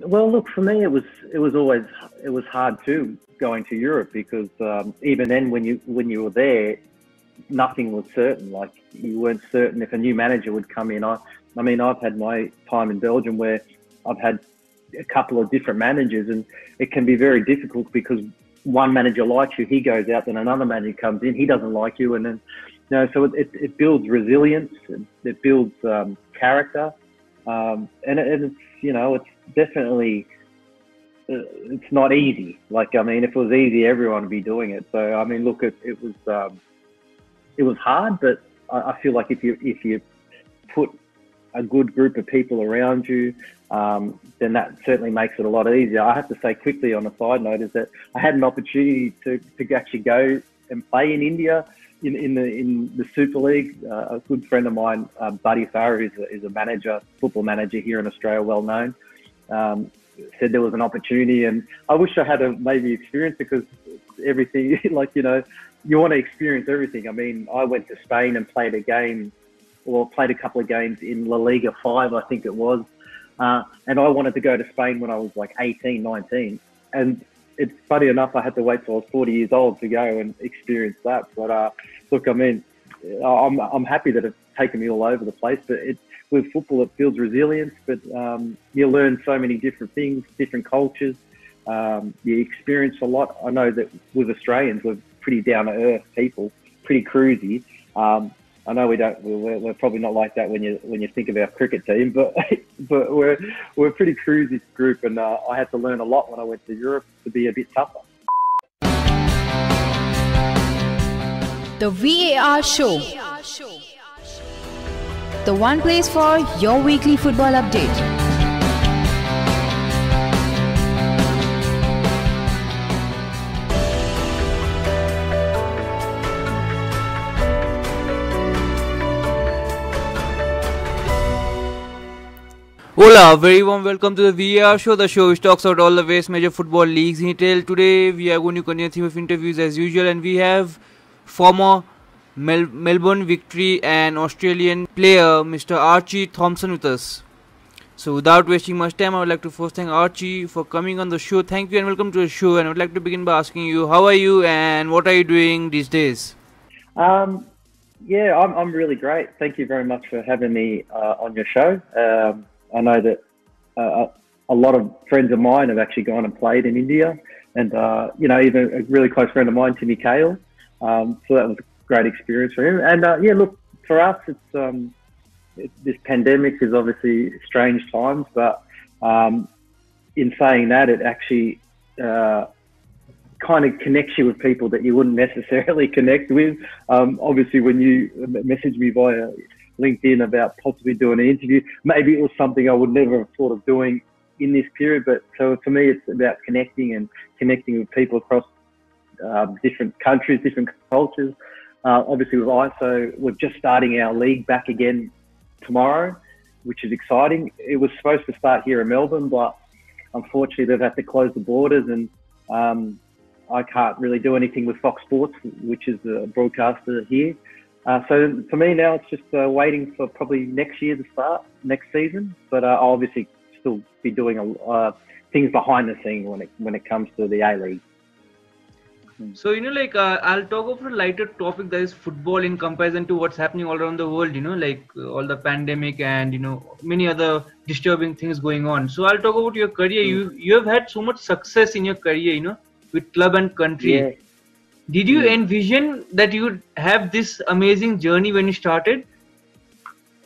Well, look for me, it was it was always it was hard too going to Europe because um, even then, when you when you were there, nothing was certain. Like you weren't certain if a new manager would come in. I, I mean, I've had my time in Belgium where I've had a couple of different managers, and it can be very difficult because one manager likes you, he goes out, then another manager comes in, he doesn't like you, and then you know, so it, it builds resilience, it builds um, character, um, and, it, and it's you know, it's definitely uh, it's not easy. Like I mean, if it was easy, everyone would be doing it. So I mean, look, it, it was um, it was hard, but I, I feel like if you if you put a good group of people around you, um, then that certainly makes it a lot easier. I have to say quickly on a side note is that I had an opportunity to, to actually go and play in India in, in the in the Super League. Uh, a good friend of mine, um, Buddy Farah, is a, is a manager, football manager here in Australia, well known. Um, said there was an opportunity, and I wish I had a maybe experience because everything, like you know, you want to experience everything. I mean, I went to Spain and played a game, or played a couple of games in La Liga Five, I think it was, uh, and I wanted to go to Spain when I was like 18, 19, and it's funny enough, I had to wait till I was 40 years old to go and experience that. But uh, look, I mean, I'm I'm happy that it's taken me all over the place, but it with football, it builds resilience, but um, you learn so many different things, different cultures. Um, you experience a lot. I know that with Australians, we're pretty down to earth people, pretty cruisy. Um, I know we don't. We're, we're, probably not like that when you when you think of our cricket team, but but we're we're a pretty cruisy group, and uh, I had to learn a lot when I went to Europe to be a bit tougher. The VAR Show the one place for your weekly football update. Hola, very warm welcome to the VAR show, the show which talks about all the various major football leagues in detail. Today we are going to continue the theme of interviews as usual, and we have former Mel- Melbourne Victory and Australian player Mr. Archie Thompson with us. So, without wasting much time, I would like to first thank Archie for coming on the show. Thank you and welcome to the show. And I would like to begin by asking you, how are you and what are you doing these days? Um, yeah, I'm, I'm really great. Thank you very much for having me uh, on your show. Um, I know that uh, a lot of friends of mine have actually gone and played in India, and uh, you know, even a really close friend of mine, Timmy Cahill. Um, so that was great experience for him. And uh, yeah, look, for us, it's um, it, this pandemic is obviously strange times, but um, in saying that, it actually uh, kind of connects you with people that you wouldn't necessarily connect with. Um, obviously, when you message me via LinkedIn about possibly doing an interview, maybe it was something I would never have thought of doing in this period. But so for me, it's about connecting and connecting with people across uh, different countries, different cultures. Uh, obviously, with ISO, we're just starting our league back again tomorrow, which is exciting. It was supposed to start here in Melbourne, but unfortunately, they've had to close the borders, and um, I can't really do anything with Fox Sports, which is the broadcaster here. Uh, so for me now, it's just uh, waiting for probably next year to start, next season. But uh, I'll obviously still be doing a, uh, things behind the scenes when it when it comes to the A League. So you know, like uh, I'll talk about a lighter topic that is football in comparison to what's happening all around the world. You know, like uh, all the pandemic and you know many other disturbing things going on. So I'll talk about your career. Mm. You you have had so much success in your career. You know, with club and country. Yeah. Did you yeah. envision that you would have this amazing journey when you started?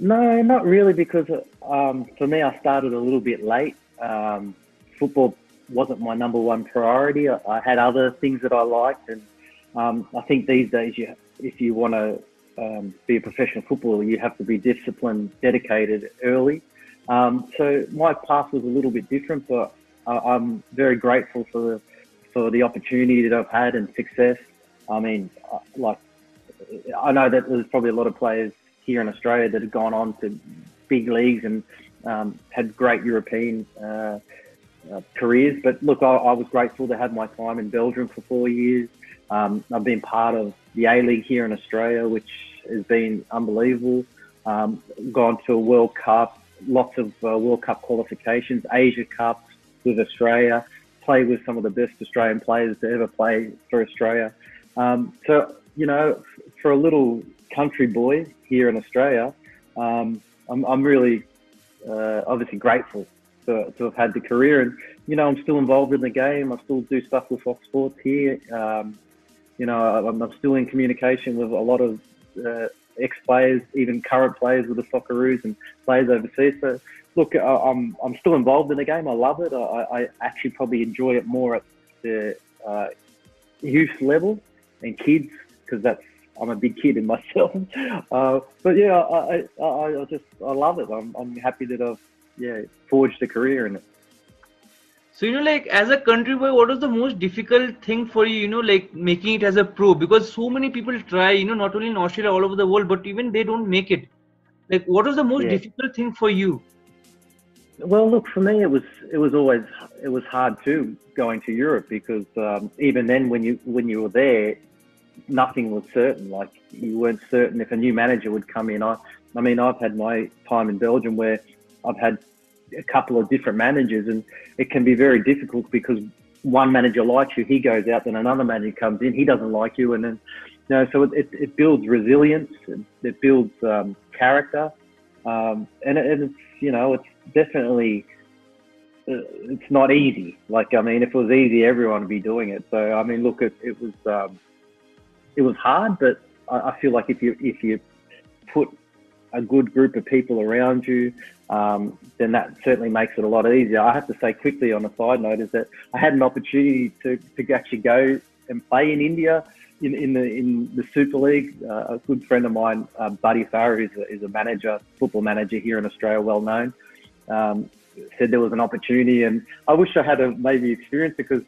No, not really, because um, for me, I started a little bit late. Um, football wasn't my number one priority. I, I had other things that I liked, and um, I think these days, you, if you want to um, be a professional footballer, you have to be disciplined, dedicated early. Um, so my path was a little bit different, but I, am very grateful for the for the opportunity that I've had and success. I mean, like I know that there's probably a lot of players here in Australia that have gone on to big leagues and um, had great European uh, uh, careers. But look, I, I, was grateful to have my time in Belgium for four years. Um, I've been part of the A League here in Australia, which has been unbelievable. Um, gone to a World Cup, lots of uh, World Cup qualifications, Asia Cups, with Australia, played with some of the best Australian players to ever play for Australia. Um, so, you know, for a little country boy here in Australia, um, I'm, I'm, really uh, obviously grateful to, to, have had the career. And, you know, I'm still involved in the game. I still do stuff with Fox Sports here. Um, you know, I'm, I'm, still in communication with a lot of uh, ex-players, even current players with the Socceroos and players overseas. So, look, I'm I'm still involved in the game. I love it. I, I actually probably enjoy it more at the uh, youth level and kids because that's I'm a big kid in myself. Uh, but yeah, I, I, I just I love it. I'm I'm happy that I've yeah forged a career in it. So you know, like as a country boy, what was the most difficult thing for you? You know, like making it as a pro because so many people try. You know, not only in Australia, all over the world, but even they don't make it. Like, what was the most yeah. difficult thing for you? Well, look, for me, it was it was always it was hard too going to Europe because um, even then, when you when you were there, nothing was certain. Like you weren't certain if a new manager would come in. I, I mean, I've had my time in Belgium where I've had a couple of different managers, and it can be very difficult because one manager likes you, he goes out, then another manager comes in, he doesn't like you, and then you know, so it, it, builds resilience, it, it builds um, character, um, and, it, and it's you know, it's definitely uh, it's not easy. Like I mean, if it was easy, everyone would be doing it. So I mean, look, it, it was um, it was hard, but I, I, feel like if you if you put a good group of people around you, um, then that certainly makes it a lot easier. I have to say quickly on a side note is that I had an opportunity to, to actually go and play in India in, in the in the Super League. Uh, a good friend of mine, uh, Buddy Farah, is a, is a manager, football manager here in Australia, well known. Um, said there was an opportunity, and I wish I had a maybe experience because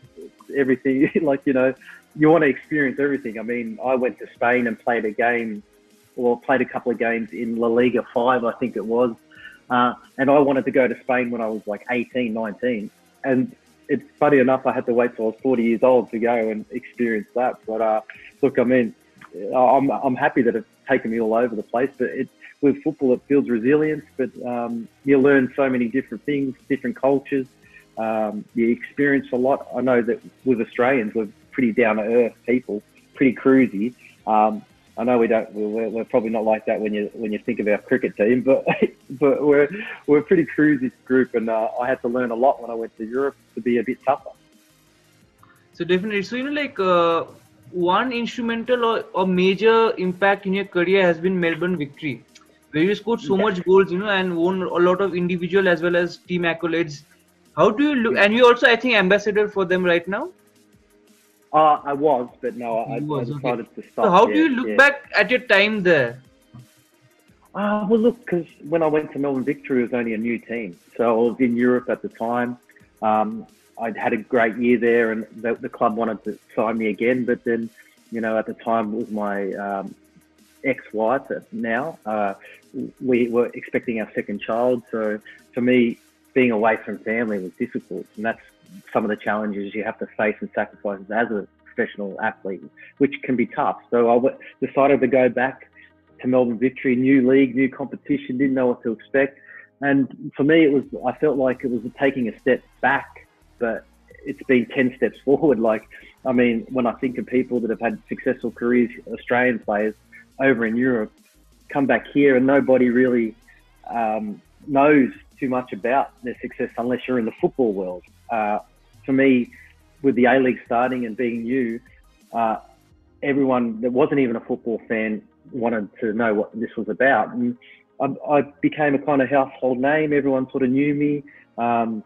everything, like you know, you want to experience everything. I mean, I went to Spain and played a game, or played a couple of games in La Liga Five, I think it was, uh, and I wanted to go to Spain when I was like 18, 19, and it's funny enough, I had to wait till I was 40 years old to go and experience that. But uh, look, I mean, I'm, I'm happy that it's taken me all over the place. But it, with football, it builds resilience, but um, you learn so many different things, different cultures. Um, you experience a lot. I know that with Australians, we're pretty down to earth people, pretty cruisy. Um, I know we don't. We're, we're, probably not like that when you when you think of our cricket team, but but we're we're a pretty cruisy group, and uh, I had to learn a lot when I went to Europe to be a bit tougher. So definitely, so you know, like uh, one instrumental or, or major impact in your career has been Melbourne victory, where you scored so yeah. much goals, you know, and won a lot of individual as well as team accolades. How do you look? And you also, I think, ambassador for them right now. Uh, I was, but no, I, was, I decided okay. to stop. So how yeah, do you look yeah. back at your time there? Uh, well, look, because when I went to Melbourne Victory, it was only a new team. So I was in Europe at the time. Um, I'd had a great year there, and the, the, club wanted to sign me again. But then, you know, at the time, it was my um, ex-wife. Now uh, we were expecting our second child, so for me, being away from family was difficult, and that's some of the challenges you have to face and sacrifices as a professional athlete, which can be tough. So I w- decided to go back to Melbourne Victory, new league, new competition, didn't know what to expect. And for me, it was, I felt like it was taking a step back, but it's been 10 steps forward. Like, I mean, when I think of people that have had successful careers, Australian players over in Europe, come back here and nobody really um, knows too much about their success unless you're in the football world. Uh, for me, with the A League starting and being new, uh, everyone that wasn't even a football fan wanted to know what this was about. And I, I became a kind of household name. Everyone sort of knew me. Um,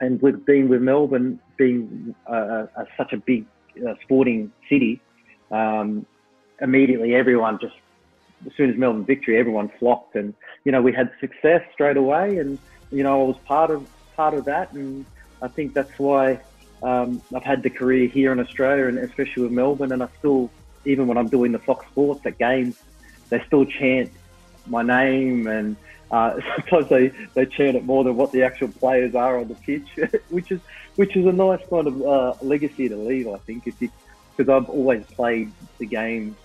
and with being with Melbourne, being uh, a, such a big uh, sporting city, um, immediately everyone just, as soon as Melbourne victory, everyone flocked. And, you know, we had success straight away. And, you know, I was part of, part of that. And I think that's why um, I've had the career here in Australia and especially with Melbourne. And I still, even when I'm doing the Fox Sports at games, they still chant my name and uh, sometimes they, they chant it more than what the actual players are on the pitch, which is which is a nice kind of uh, legacy to leave, I think, because I've always played the game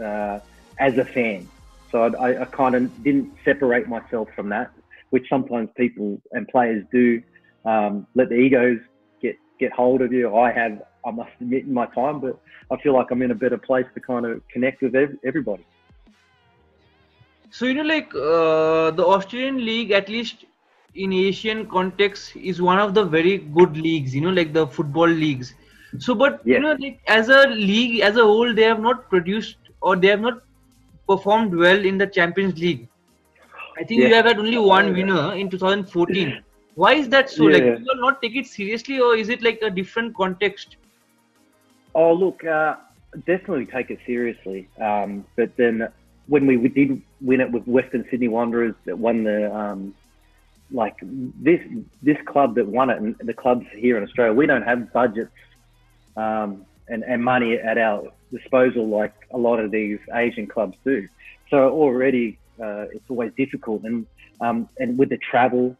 uh, as a fan, so I, I, I kind of didn't separate myself from that, which sometimes people and players do. Um, let the egos get get hold of you. I have, I must admit, in my time, but I feel like I'm in a better place to kind of connect with ev- everybody. So you know, like uh, the Australian league, at least in Asian context, is one of the very good leagues. You know, like the football leagues. So, but Yeah. you know, like as a league as a whole, they have not produced or they have not performed well in the Champions League. I think you Yeah. have had only one winner in 2014. Why is that so? Like, Yeah. do you not take it seriously, or is it like a different context? Oh, look, uh, definitely take it seriously. Um, but then when we did win it with Western Sydney Wanderers that won the, um, like this this club that won it, and the clubs here in Australia, we don't have budgets um, and, and money at our disposal like a lot of these Asian clubs do. So already uh, it's always difficult, and um, and with the travel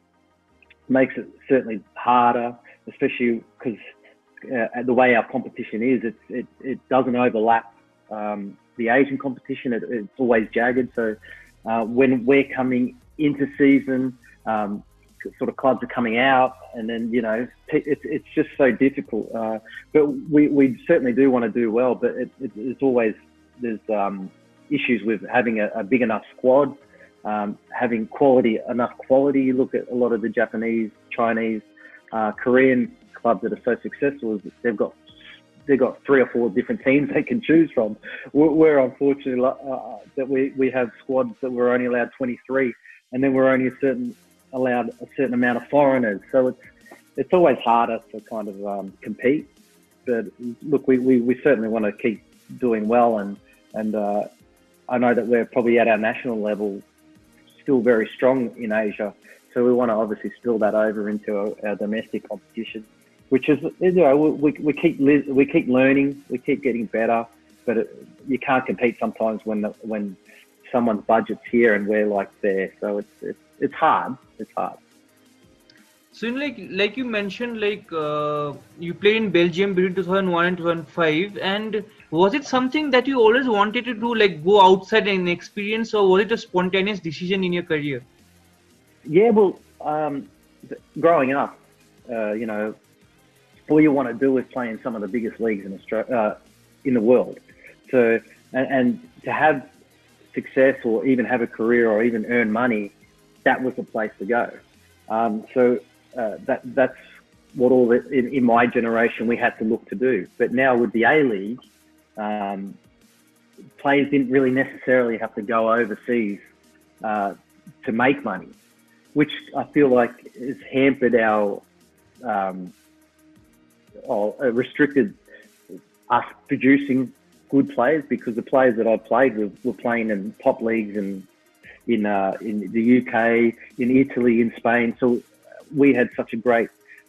makes it certainly harder, especially because uh, the way our competition is, it, it, it doesn't overlap um, the Asian competition. It, it's always jagged. So uh, when we're coming into season, um, sort of clubs are coming out, and then you know it's it's just so difficult. Uh, but we, we certainly do want to do well, but it, it, it's always there's um, issues with having a, a big enough squad. Um, having quality, enough quality. You look at a lot of the Japanese, Chinese, uh, Korean clubs that are so successful is they've got they've got three or four different teams they can choose from. We're, we're unfortunately uh, that we, we have squads that we're only allowed 23, and then we're only a certain allowed a certain amount of foreigners. So it's it's always harder to kind of um, compete. But look, we, we, we certainly want to keep doing well, and and uh, I know that we're probably at our national level still very strong in Asia. So we want to obviously spill that over into our, our domestic competition, which is you know we, we keep we keep learning, we keep getting better, but it, you can't compete sometimes when the, when someone's budget's here and we're like there. So it's it's, it's hard. It's hard. So, in like like you mentioned, like uh, you played in Belgium between 2001 and 2005, and was it something that you always wanted to do, like go outside and experience, or was it a spontaneous decision in your career? Yeah, well, um, growing up, uh, you know, all you want to do is play in some of the biggest leagues in Australia, uh, in the world. So, and, and to have success or even have a career or even earn money, that was the place to go. Um, so uh, that that's what all the, in, in my generation we had to look to do. But now with the A League, um, players didn't really necessarily have to go overseas uh, to make money, which I feel like has hampered our um, or uh, restricted us producing good players because the players that I played with were playing in top leagues and in uh, in the UK, in Italy, in Spain. So we had such a great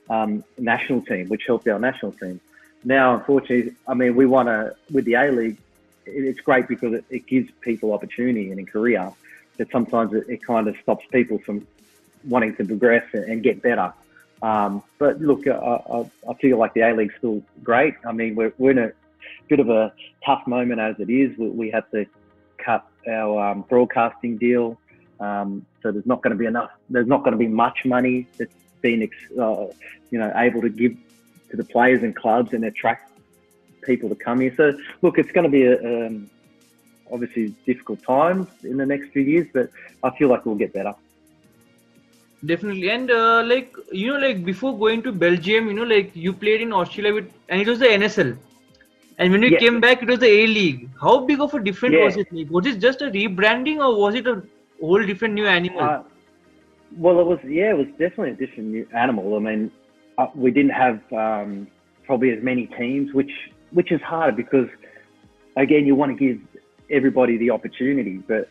um, national team, which helped our national team. Now, unfortunately, I mean, we want to with the A League. It's great because it, it gives people opportunity and in Korea, but sometimes it, it kind of stops people from wanting to progress and, and get better. Um, but look, I, I, I feel like the A League's still great. I mean, we're, we're in a bit of a tough moment as it is. We, we have to cut our um, broadcasting deal, um, so there's not going to be enough. There's not going to be much money that's been, uh, you know, able to give to the players and clubs and attract people to come here. So look, it's going to be a, um, obviously difficult times in the next few years, but I feel like we'll get better. Definitely, and uh, like you know, like before going to Belgium, you know, like you played in Australia with, and it was the NSL. And when you Yeah. came back, it was the A League. How big of a difference Yeah. was it? Like, was it just a rebranding, or was it a whole different new animal? Uh, well, it was yeah, it was definitely a different new animal. I mean, uh, we didn't have um, probably as many teams, which which is hard because again, you want to give everybody the opportunity, but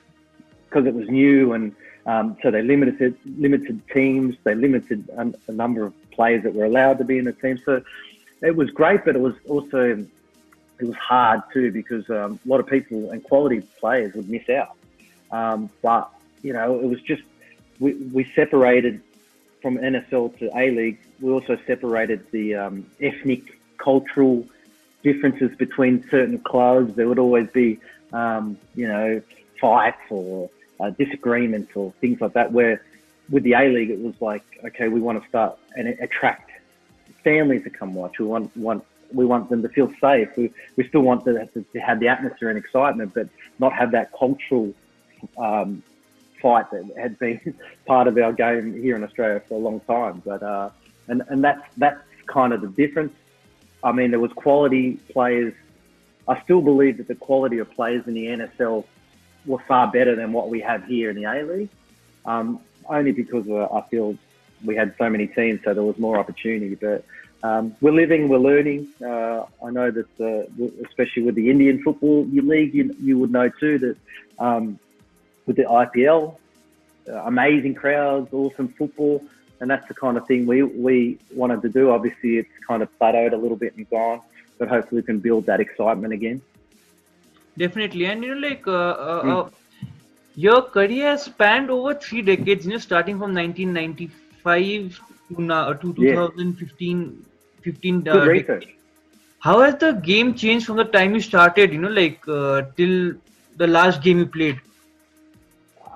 because it was new and um, so they limited limited teams, they limited a, a number of players that were allowed to be in the team. So it was great, but it was also it was hard too because um, a lot of people and quality players would miss out. Um, but you know, it was just we, we separated from NSL to A League. We also separated the um, ethnic, cultural differences between certain clubs. There would always be, um, you know, fights or uh, disagreements or things like that. Where with the A League, it was like, okay, we want to start and attract families to come watch. We want want we want them to feel safe. We, we still want them to, to have the atmosphere and excitement, but not have that cultural um, fight that had been part of our game here in Australia for a long time. But uh, and and that's that's kind of the difference. I mean, there was quality players. I still believe that the quality of players in the NSL were far better than what we have here in the A League. Um, only because I feel we had so many teams, so there was more opportunity. But um, we're living, we're learning. Uh, I know that, especially with the Indian Football League, you, you would know too that um, with the IPL, uh, amazing crowds, awesome football, and that's the kind of thing we, we wanted to do. Obviously, it's kind of plateaued a little bit and gone, but hopefully we can build that excitement again. Definitely, and you know, like uh, mm. your career spanned over three decades. You know, starting from 1995 to, now, to 2015. 15 uh, how has the game changed from the time you started you know like uh, till the last game you played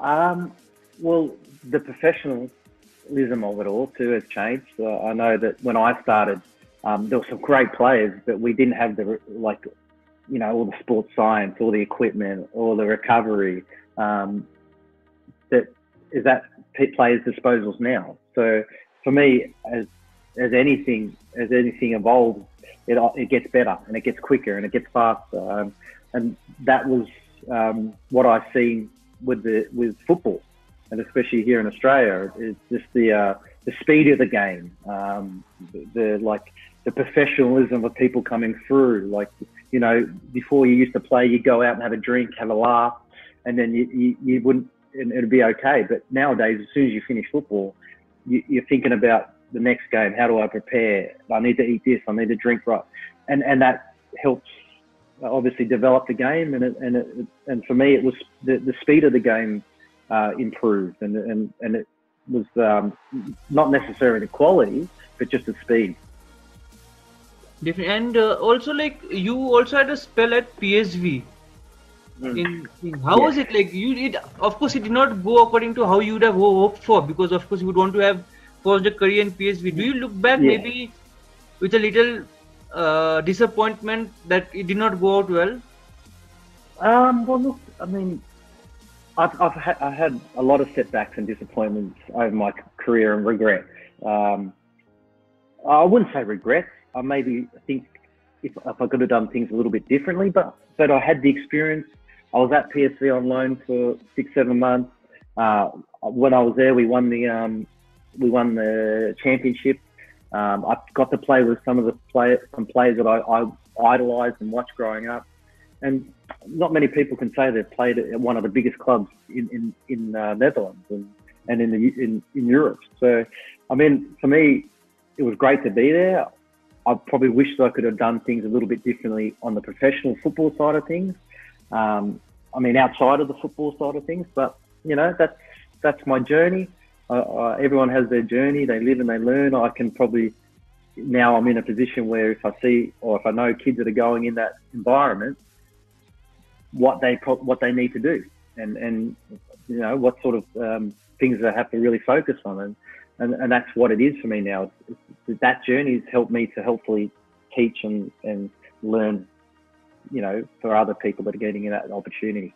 um, well the professionalism of it all too has changed uh, i know that when i started um, there were some great players but we didn't have the like you know all the sports science all the equipment all the recovery um, that is at players disposals now so for me as as anything as anything evolves, it it gets better and it gets quicker and it gets faster. Um, and that was um, what I've seen with the with football, and especially here in Australia, is just the uh, the speed of the game, um, the, the like the professionalism of people coming through. Like you know, before you used to play, you go out and have a drink, have a laugh, and then you you, you wouldn't it'd be okay. But nowadays, as soon as you finish football, you, you're thinking about the next game? How do I prepare? I need to eat this. I need to drink right, and and that helps obviously develop the game. And it, and it, and for me, it was the, the speed of the game uh, improved, and and and it was um, not necessarily the quality, but just the speed. Different, and uh, also like you also had a spell at PSV. Mm. In, how yeah. was it like you did of course it did not go according to how you would have hoped for because of course you would want to have was the career in PSV. Do you look back yeah. maybe with a little uh, disappointment that it did not go out well? Um, well, look, I mean, I've, I've had, I had a lot of setbacks and disappointments over my career and regrets. Um, I wouldn't say regrets. I maybe think if, if I could have done things a little bit differently, but but I had the experience. I was at PSV on loan for six, seven months. Uh, when I was there, we won the um, we won the championship. Um, I got to play with some of the play, some players that I, I idolised and watched growing up, and not many people can say they've played at one of the biggest clubs in in, in uh, Netherlands and, and in the in, in Europe. So, I mean, for me, it was great to be there. I probably wish I could have done things a little bit differently on the professional football side of things. Um, I mean, outside of the football side of things, but you know, that's that's my journey uh, everyone has their journey. They live and they learn. I can probably now I'm in a position where if I see or if I know kids that are going in that environment, what they pro- what they need to do, and and you know what sort of um, things they have to really focus on, and and, and that's what it is for me now. It's, it's, that journey has helped me to hopefully teach and and learn, you know, for other people that are getting that opportunity.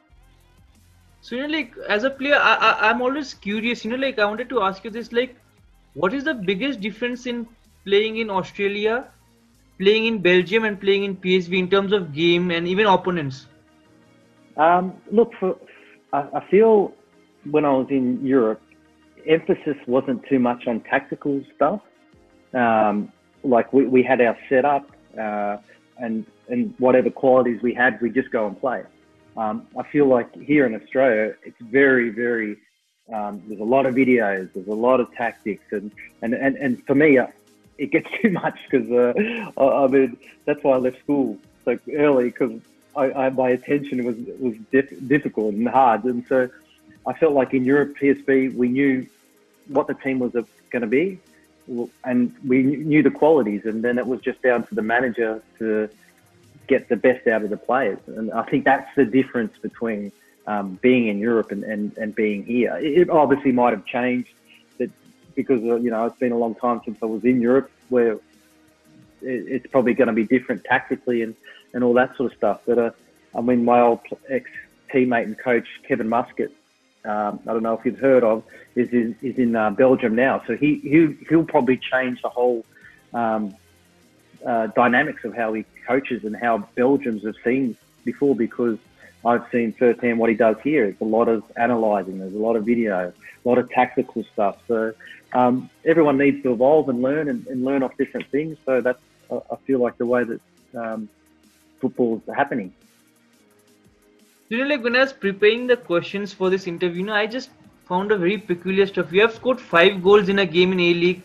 So you know, like as a player, I, I I'm always curious. You know, like I wanted to ask you this: like, what is the biggest difference in playing in Australia, playing in Belgium, and playing in PSV in terms of game and even opponents? Um, look, for, I, I feel when I was in Europe, emphasis wasn't too much on tactical stuff. Um, like we, we had our setup uh, and and whatever qualities we had, we just go and play. Um, I feel like here in Australia, it's very, very, um, there's a lot of videos, there's a lot of tactics, and, and, and, and for me, uh, it gets too much because, uh, I, I, mean, that's why I left school so early because my attention was, was diff- difficult and hard. And so I felt like in Europe, PSV, we knew what the team was going to be and we knew the qualities, and then it was just down to the manager to get the best out of the players. And I think that's the difference between um, being in Europe and, and, and being here. It obviously might have changed because uh, you know it's been a long time since I was in Europe, where it, it's probably going to be different tactically and and all that sort of stuff. But uh, I mean, my old ex teammate and coach Kevin Muscat, um, I don't know if you've heard of, is in, is in uh, Belgium now. So he he he'll probably change the whole. Um, uh, dynamics of how he coaches and how Belgians have seen before because I've seen firsthand what he does here. It's a lot of analysing, there's a lot of video, a lot of tactical stuff. So um, everyone needs to evolve and learn and, and, learn off different things. So that's, I feel like the way that um, football is happening. You know, like when I was preparing the questions for this interview, you know, I just found a very peculiar stuff. You have scored five goals in a game in A League.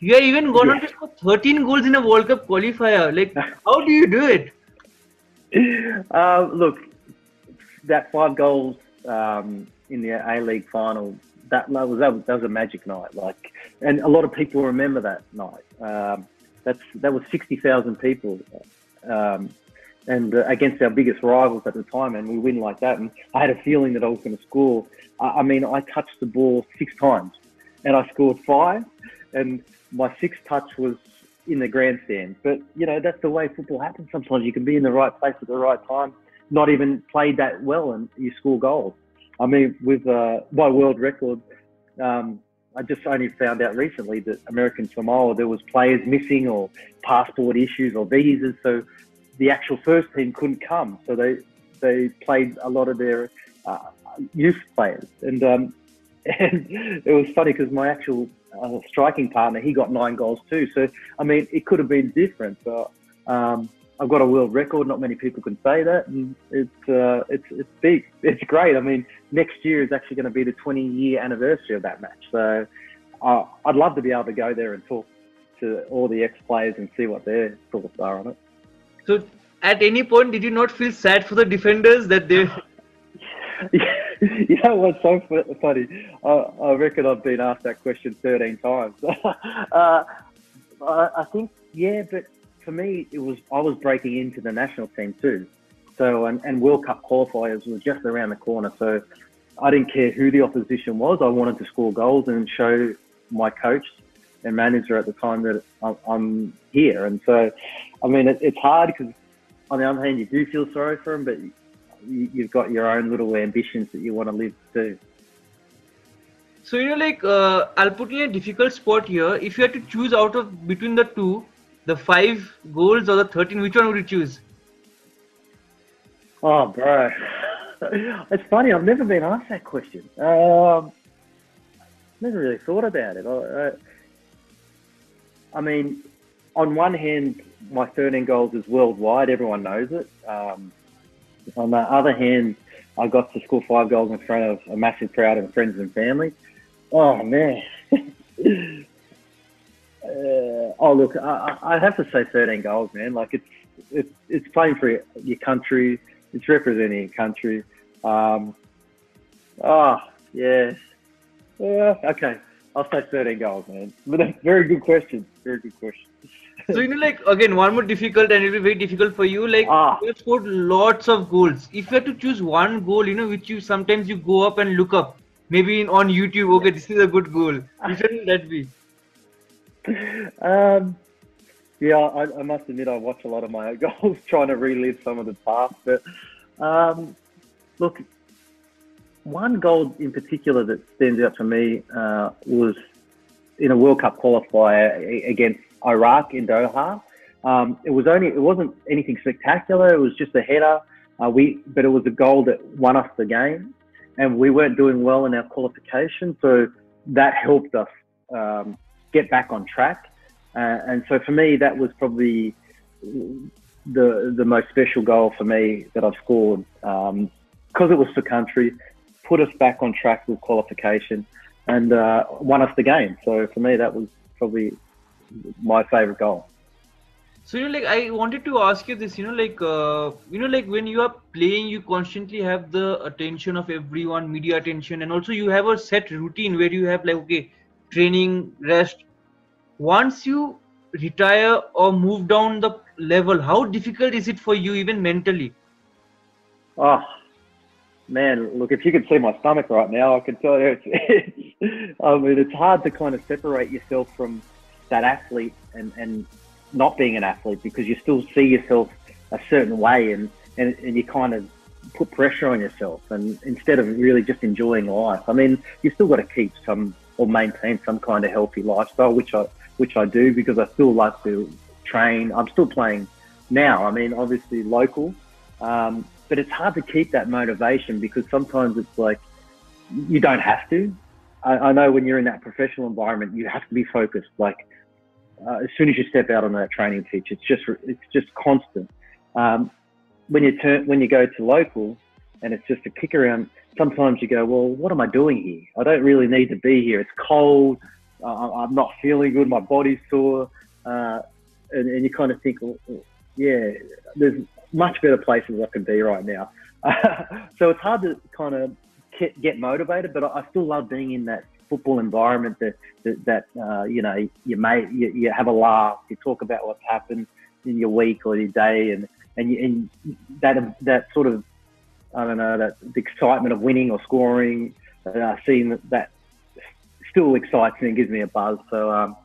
You have even gone yeah. on to score 13 goals in a World Cup qualifier. Like, how do you do it? Uh, look, that five goals um, in the A League final, that, was, that was that was a magic night. Like, and a lot of people remember that night. Um, that's that was 60,000 people. Um, and uh, against our biggest rivals at the time, and we win like that. And I had a feeling that I was going to score. I, I mean, I touched the ball six times, and I scored five. And my sixth touch was in the grandstand. But you know, that's the way football happens. Sometimes you can be in the right place at the right time, not even played that well, and you score goals. I mean, with uh, by world record, um, I just only found out recently that American Samoa there was players missing or passport issues or visas, so the actual first team couldn't come. So they they played a lot of their uh, youth players, and um, and it was funny because my actual uh, striking partner, he got nine goals too. So, I mean, it could have been different. But um, I've got a world record. Not many people can say that, and it's uh, it's it's big. It's great. I mean, next year is actually going to be the 20 year anniversary of that match. So, uh, I'd love to be able to go there and talk to all the ex players and see what their thoughts are on it. So, at any point, did you not feel sad for the defenders that they? you know what's so funny? I, I, reckon I've been asked that question 13 times. uh, I, I, think, yeah, but for me, it was I was breaking into the national team too. So, and, and World Cup qualifiers were just around the corner. So, I didn't care who the opposition was. I wanted to score goals and show my coach and manager at the time that I'm here. And so, I mean, it, it's hard because on the other hand, you do feel sorry for them, but you, have got your own little ambitions that you want to live to. So you know, like uh, I'll put you in a difficult spot here. If you had to choose out of between the two, the five goals or the thirteen, which one would you choose? Oh, bro, it's funny. I've never been asked that question. Um, never really thought about it. I, I mean, on one hand, my 13 goals is worldwide. Everyone knows it. Um, on the other hand, I got to score five goals in front of a massive crowd of friends and family. Oh man. uh, oh look, I, I have to say 13 goals, man. Like it's it's it's playing for your country. It's representing your country. Um, oh yeah, yeah. Okay, I'll say 13 goals, man. But that's a very good question. Very good question so you know, like again, one more difficult, and it'll be very difficult for you. Like ah. you scored lots of goals. If you have to choose one goal, you know, which you sometimes you go up and look up, maybe in, on YouTube. Okay, this is a good goal. Which one that be? Um, yeah, I, I, must admit I watch a lot of my goals, trying to relive some of the past. But um, look, one goal in particular that stands out for me uh, was in a World Cup qualifier against Iraq in Doha. Um, it was only it wasn't anything spectacular. It was just a header. Uh, we but it was a goal that won us the game, and we weren't doing well in our qualification, so that helped us um, get back on track. Uh, and so for me, that was probably the the most special goal for me that I've scored because um, it was for country, put us back on track with qualification, and uh, won us the game. So for me, that was probably my favorite goal. So you know, like I wanted to ask you this. You know, like uh, you know, like when you are playing, you constantly have the attention of everyone, media attention, and also you have a set routine where you have like okay, training, rest. Once you retire or move down the level, how difficult is it for you, even mentally? Oh man, look! If you could see my stomach right now, I can tell you it's I mean, it's hard to kind of separate yourself from that athlete and, and not being an athlete because you still see yourself a certain way and, and, and you kind of put pressure on yourself and instead of really just enjoying life. I mean, you still got to keep some or maintain some kind of healthy lifestyle, which I which I do because I still like to train. I'm still playing now. I mean, obviously local, um, but it's hard to keep that motivation because sometimes it's like you don't have to. I, I know when you're in that professional environment, you have to be focused. Like uh, as soon as you step out on that training pitch, it's just it's just constant. Um, when you turn when you go to local, and it's just a kick around. Sometimes you go, well, what am I doing here? I don't really need to be here. It's cold. Uh, I'm not feeling good. My body's sore, uh, and, and, you kind of think, well, yeah, there's much better places I can be right now. so it's hard to kind of get motivated, but I still love being in that football environment that that, that uh, you know you may you, you, have a laugh, you talk about what's happened in your week or your day, and and, you, and that that sort of I don't know that the excitement of winning or scoring, uh, seeing that, that still excites me and gives me a buzz. So um,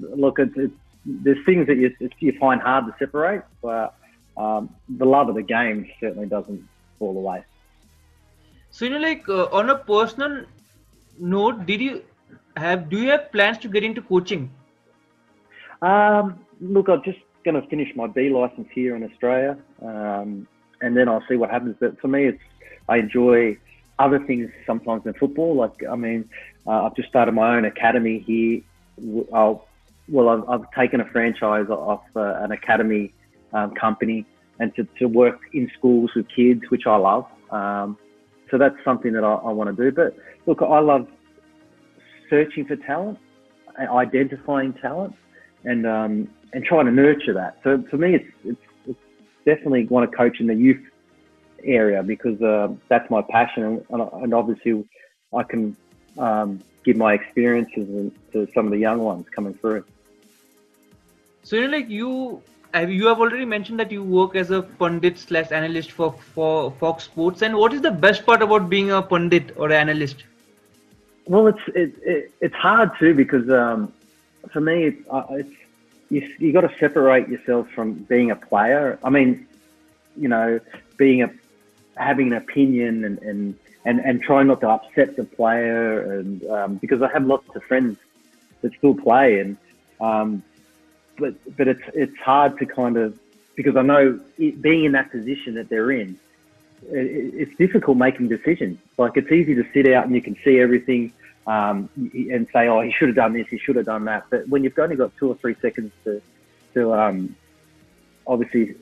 look, it's, it's, there's things that you you find hard to separate, but um, the love of the game certainly doesn't fall away. So you know, like uh, on a personal note, did you have do you have plans to get into coaching? Um, look, I'm just going to finish my B license here in Australia, um, and then I'll see what happens. But for me, it's I enjoy other things sometimes than football. Like I mean, uh, I've just started my own academy here. I'll, well, I've, I've, taken a franchise off uh, an academy um, company and to, to work in schools with kids, which I love. Um, so that's something that I, I want to do. But look, I love searching for talent, identifying talent, and um, and trying to nurture that. So for me, it's it's, it's definitely want to coach in the youth area because uh, that's my passion, and, and, obviously I can um, give my experiences to some of the young ones coming through. So you know, like you you have already mentioned that you work as a pundit slash analyst for for Fox Sports, and what is the best part about being a pundit or analyst? Well, it's it, it, it's hard too because um, for me, it's, uh, it's you you got to separate yourself from being a player. I mean, you know, being a having an opinion and and and, and trying not to upset the player, and um, because I have lots of friends that still play, and um, but but it's it's hard to kind of because I know it, being in that position that they're in, it, it's difficult making decisions. Like it's easy to sit out and you can see everything um, and say, oh, he should have done this, he should have done that. But when you've only got two or three seconds to to um, obviously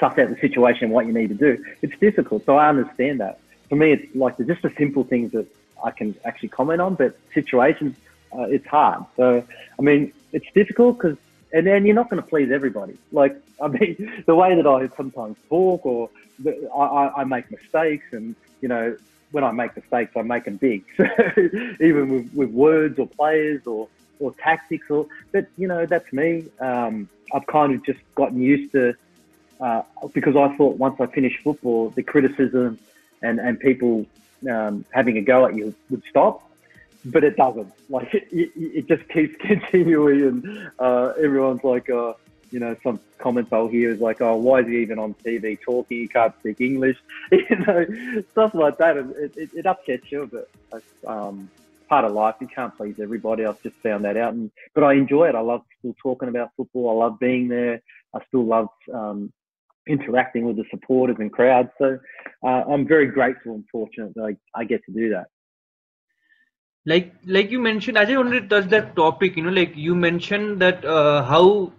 suss out the situation and what you need to do, it's difficult. So I understand that. For me, it's like just the simple things that I can actually comment on, but situations, uh, it's hard. So I mean, it's difficult because, and then you're not going to please everybody. Like, I mean, the way that I sometimes talk or the, I, I make mistakes and, you know, when I make mistakes, I make them big. So even with, with words or players or, or tactics or, but you know, that's me. Um, I've kind of just gotten used to, uh, because I thought once I finished football, the criticism and, and people um, having a go at you would stop but it doesn't. Like it, it, just keeps continuing, and uh, everyone's like, uh, you know, some comments I'll hear is like, oh, why is he even on TV talking? He can't speak English, you know, stuff like that. And it, it, it upsets you, but um, part of life. You can't please everybody. I've just found that out, and but I enjoy it. I love still talking about football. I love being there. I still love um, interacting with the supporters and crowds. So uh, I'm very grateful and fortunate that I, I get to do that like like you mentioned i just wanted to touch that topic you know like you mentioned that uh, how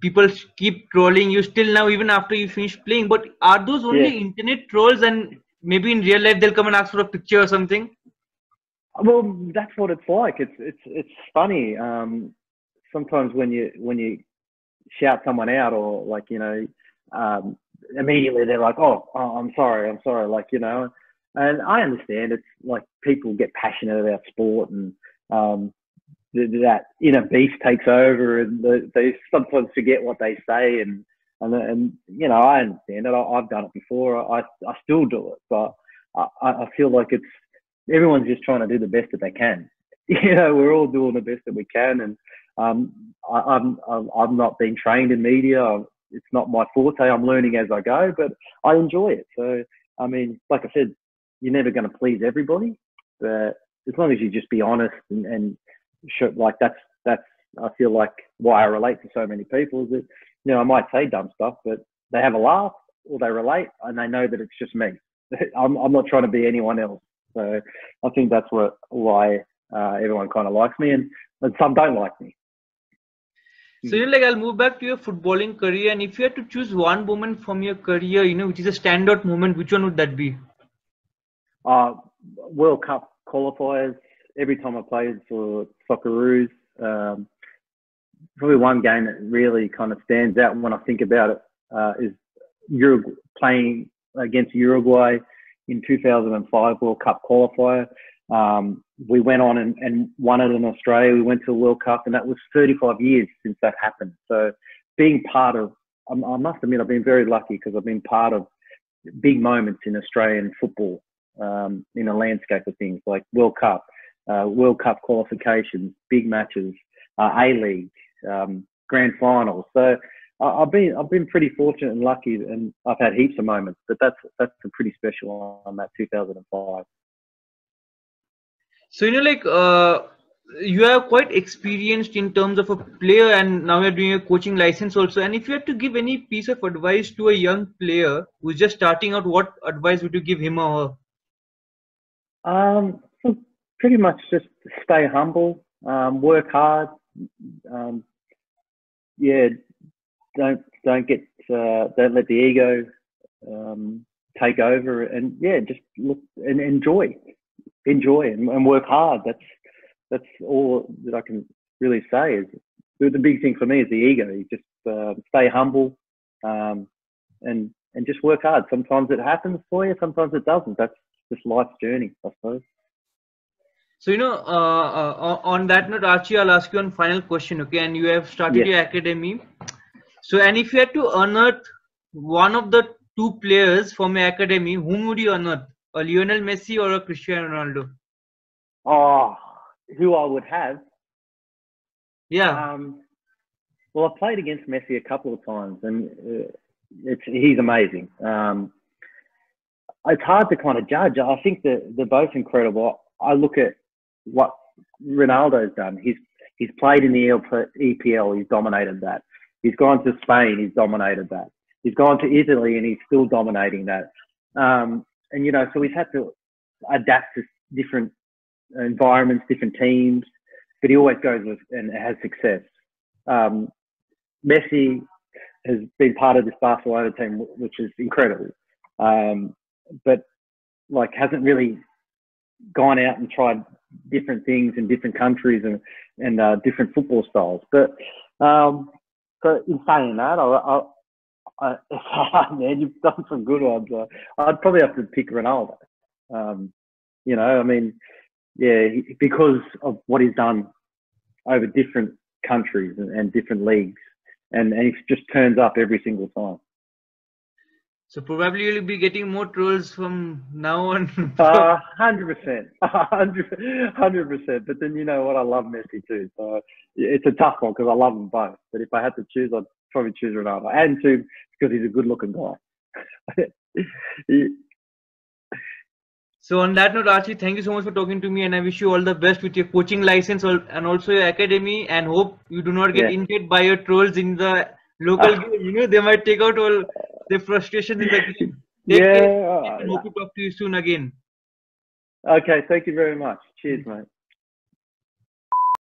people keep trolling you still now even after you finish playing but are those only yeah. internet trolls and maybe in real life they'll come and ask for a picture or something? Well that's what it's like. It's it's it's funny um sometimes when you when you shout someone out or like you know um immediately they're like oh, oh i'm sorry i'm sorry like you know and I understand it's like people get passionate about sport and um, that inner beast takes over and they sometimes forget what they say and and, and you know I understand it. I, have done it before. I I still do it, but I, I feel like it's everyone's just trying to do the best that they can. You know, we're all doing the best that we can, and um, I, I'm I'm not being trained in media. It's not my forte. I'm learning as I go, but I enjoy it. So, I mean, like I said, you're never going to please everybody, but as long as you just be honest and, and show, like that's that's I feel like why I relate to so many people is that you know I might say dumb stuff, but they have a laugh or they relate and they know that it's just me. I'm I'm not trying to be anyone else. So I think that's what why uh, everyone kind of likes me, and, and some don't like me. So you know, like I'll move back to your footballing career, and if you had to choose one moment from your career, you know, which is a standout moment, which one would that be? Uh, World Cup qualifiers. Every time I played for Socceroos, um, probably one game that really kind of stands out when I think about it uh, is Uruguay, playing against Uruguay in 2005 World Cup qualifier. Um, we went on and, and, won it in Australia. We went to the World Cup, and that was 35 years since that happened. So, being part of, I, I must admit, I've been very lucky because I've been part of big moments in Australian football um, in a landscape of things like World Cup, uh, World Cup qualifications, big matches, uh, A League, um, grand finals. So I've been I've been pretty fortunate and lucky, and I've had heaps of moments. But that's that's a pretty special on that 2005. So you know, like uh, you are quite experienced in terms of a player, and now you're doing a coaching license also. And if you had to give any piece of advice to a young player who's just starting out, what advice would you give him or her? Um, pretty much just stay humble, um, work hard. Um, yeah, don't don't get uh, don't let the ego um, take over, and yeah, just look and enjoy, enjoy, and, and, work hard. That's that's all that I can really say. Is the, the big thing for me is the ego. You just uh, stay humble, um, and and just work hard. Sometimes it happens for you, sometimes it doesn't. That's just life's journey, I suppose. So you know, uh, uh, on that note, Archie, I'll ask you one final question. Okay, and you have started yes. your academy. So, and if you had to unearth one of the two players from your academy, whom would you unearth? A Lionel Messi or a Cristiano Ronaldo? Oh, who I would have? Yeah. Um, well, I played against Messi a couple of times, and uh, it's he's amazing. Um, it's hard to kind of judge. I think that they're both incredible. I look at what Ronaldo's done. He's he's played in the EPL. He's dominated that. He's gone to Spain. He's dominated that. He's gone to Italy and he's still dominating that. Um, and you know, so he's had to adapt to different environments, different teams, but he always goes with and has success. Um, Messi has been part of this Barcelona team, which is incredible. Um, but like hasn't really gone out and tried different things in different countries and and uh, different football styles. But um, so in saying that, I, I, I, it's hard, man. You've done some good ones. Uh, I'd probably have to pick Ronaldo. Um, you know, I mean, yeah, because of what he's done over different countries and, and different leagues, and, and he just turns up every single time. So probably you'll be getting more trolls from now on. Uh, hundred percent, hundred percent. But then you know what? I love Messi too, so it's a tough one because I love them both. But if I had to choose, I'd probably choose Ronaldo, and too because he's a good-looking guy. So on that note, Archie, thank you so much for talking to me, and I wish you all the best with your coaching license and also your academy. And hope you do not get yeah. injured by your trolls in the local game. You know, they might take out all the frustration in the game. Take uh, yeah. Care, hope to talk to you soon again. Okay, thank you very much. Cheers, mate.